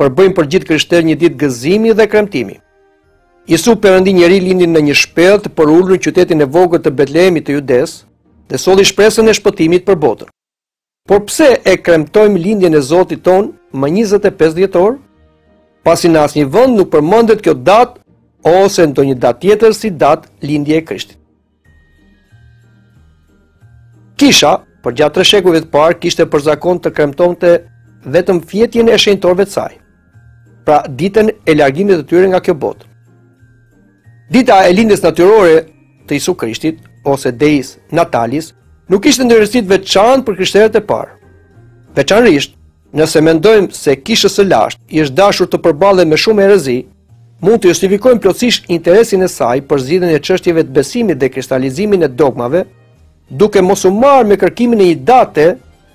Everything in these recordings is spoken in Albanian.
Përbëjnë për gjithë të krishterët një ditë gëzimi dhe kremtimi. Jisu Perëndi njeri lindi në një shpellë të përulur në qytetin e vogël të Betlehemit të Judesë dhe solli shpresën e shpëtimit për botën. Por pse e kremtojmë lindjen e Zotit tonë më 25 dhjetor? Pasi në asnjë vend nuk përmendet kjo datë ose ndonjë datë tjetër si datëlindje e Krishtit. Kisha, përgjatë tre shekujve të parë, kishte për zakon të kremtonte vetëm fjetjen e shenjtorëve të saj. Pra, ditën e largimit të tyre nga kjo botë. Dita e lindjes natyrore të Jisu Krishtit ose Deis Natalis nuk ishte me rëndësi të veçantë për të krishterët e parë. Veçanërisht, Nëse mendojmë se kishës së lashtë i është dashur të përballet me shumë herezi, mund të justifikojmë plotësisht interesin e saj për zgjidhjen e çështjeve të besimit dhe kristalizimin e dogmave, duke mos u marrë me kërkimin e një date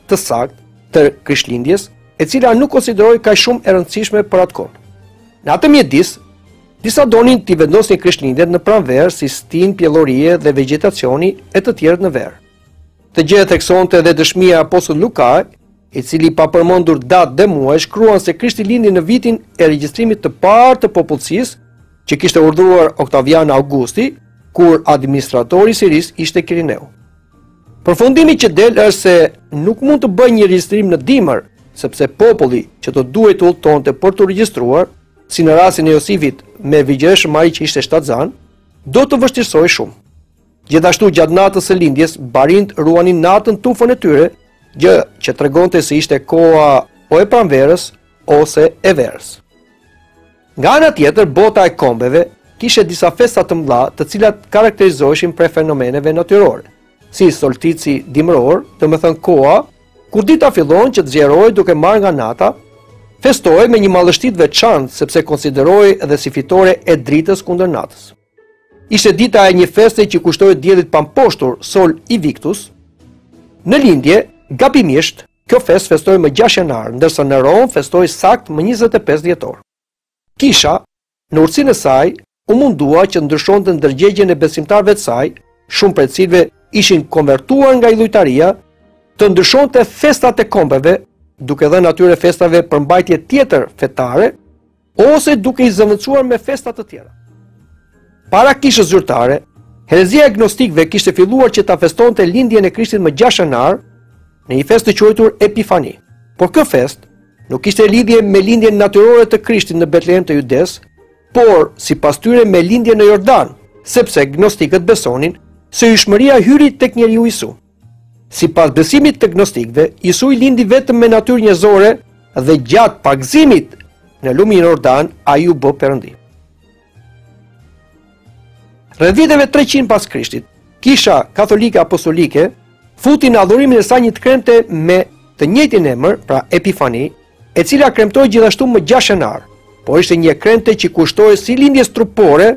të saktë të Krishtlindjes, e cila nuk konsiderohej kaq shumë e rëndësishme për atë kohë. Në atë mjedis, disa donin t'i vendosnin Krishtlindjet në pranverë si stinë pjellorie dhe vegjetacioni e të tjerët në verë. Këtë gjë e theksonte dhe dëshmia e apostull Lukait, i cili pa përmendur datë dhe muaj shkruan se Krishti lindi në vitin e regjistrimit të parë të popullsisë, që kishte urdhëruar Oktavian Augusti, kur administratori i Sirisë ishte Kirineu. Përfundimi që del është se nuk mund të bëhej një regjistrim në dimër, sepse populli që do duhej të udhëtonte për t'u regjistruar, si në rastin e Josifit me Virgjëreshën Mari që ishte shtatzënë, do të vështirësohej shumë. Gjithashtu gjatë natës së lindjes, barinjtë ruanin natën tufën e tyre, gjë që tregonte se ishte koha o e pranverës ose e verës. Nga ana tjetër, bota e kombeve kishte disa festa të mëdha, të cilat karakterizoheshin prej fenomeneve natyrore, si solstici dimëror, domethënë koha, kur dita fillon që të zgjerohet duke marrë nga nata, festohej me një madhështi të veçantë, sepse konsiderohej edhe si fitore e dritës kundër natës. Ishte dita e një feste që i kushtohej diellit të pamposhtur, Sol Invictus. Në lindje, gabimisht, kjo festë festohej më 6 janar, ndërsa në Romë festohej saktë më 25 dhjetor. Kisha, në urtësinë e saj, u mundua që të ndryshonte ndërgjegjen e besimtarëve të saj, shumë prej të cilëve ishin konvertuar nga idhujtaria, të ndryshonte festat e kombeve, duke u dhënë atyre festave përmbajtje tjetër fetare, ose duke i zëvendësuar me festa të tjera. Para kishës zyrtare, herezia e gnostikëve kishte filluar që ta festonte lindjen e Krishtit më 6 janar në një festë të quajtur Epifani. Por kjo festë nuk kishte lidhje me lindjen natyrore të Krishtit në Betlehem të Judesë, por sipas tyre me lindjen në Jordan, sepse gnostikët besonin se hyjshmëria hyri tek njeriu Jisu. Sipas besimit të gnostikëve, Isui lindi vetëm me natyrë njerëzore dhe gjatë pagëzimit në lumin Jordan ai u bë perëndi. Rreth viteve 300 pas Krishtit, Kisha Katolike Apostolike futi në adhurimin e saj një të kremte me të njëjtin emër, pra Epifani, e cila kremtohej gjithashtu më 6 janar, por ishte një kremte që kushtohej si lindjes trupore,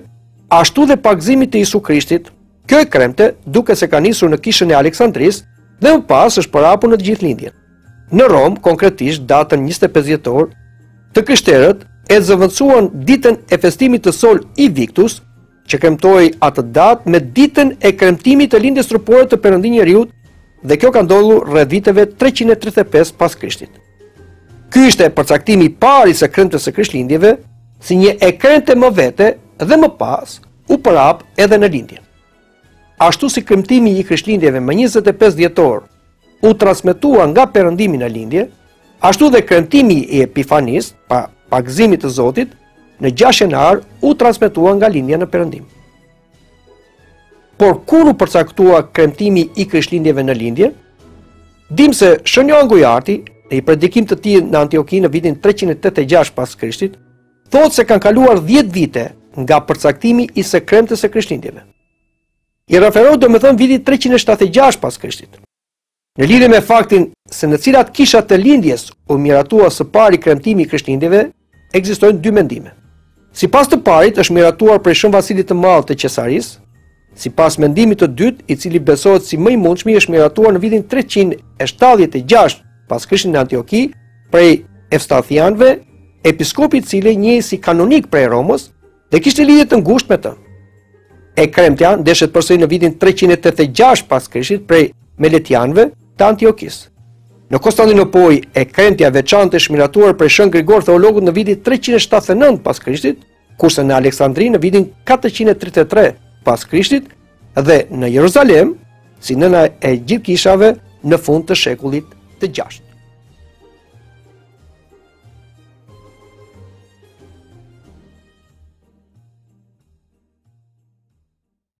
ashtu dhe pagëzimit të Isu Krishtit, Kjo e kremte duket se ka nisur në kishën e Aleksandrisë dhe më pas është përhapur në të gjithë lindjen. Në Romë, konkretisht datën 25 dhjetor, të krishterët e zëvendësuan ditën e festimit të Sol Invictus, që kremtohej atë datë me ditën e kremtimit të lindjes trupore të Perëndi-Njeriut, dhe kjo ka ndodhur rreth viteve 335 pas Krishtit. Ky ishte përcaktimi i parë i së kremtës së Krishtlindjeve, si një e kremte më vete dhe më pas, u përhap edhe në lindje. Ashtu si kremtimi i Krishtlindjeve më 25 dhjetor u transmetua nga Perëndimi në lindje, ashtu dhe kremtimi i Epifanisë, pa pagëzimit të Zotit, në 6 janar u transmetua nga lindja në Perëndim. Por kur u përcaktua kremtimi i Krishtlindjeve në lindje? Dim se Shën Joan Gojarti, në një predikim të tij në Antioki në vitin 386 pas Krishtit, Thotë se kanë kaluar dhjetë vite nga përcaktimi i së kremtës së Krishtlindjeve. I referohet domethënë vitit treqind e shtatëdhjetë e gjashtë pas Krishtit. Në lidhje me faktin se në cilat kisha të lindjes u miratua së pari kremtimi i Krishtlindjeve, ekzistojnë dy mendime. Sipas të parit është miratuar prej Shën Vasilit të Madh të Qesarisë, Sipas mendimit të dytë, i cili besohet si më i mundshmi, është miratuar në vitin 376 pas Krishtit në Antioki prej Evstathianëve, episkopi i të cilëve njihej si kanonik prej Romës dhe kishte lidhje të ngushtë me të. E Kremtja ndeshet përsëri në vitin 386 pas Krishtit prej Meletianëve të Antiokisë. Në Konstantinopoj, e kremtja e veçantë është miratuar prej Shën Grigor Theologut në vitin 379 pas Krishtit, kurse në Aleksandri në vitin 433 pas Krishtit dhe në Jeruzalem si nëna e gjithë kishave në fund të shekullit të gjashtë.